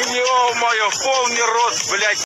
Ё-моё, полный рост, блядь.